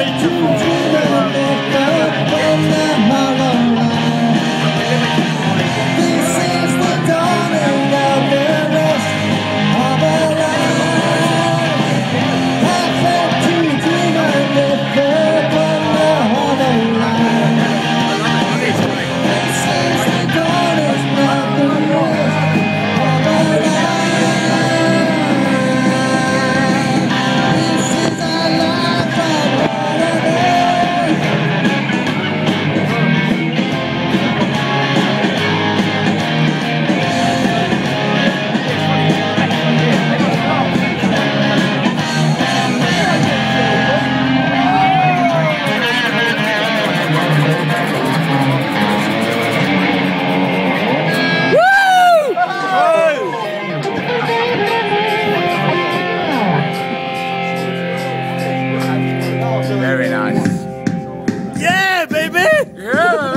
Take Very nice. Yeah, baby! Yeah!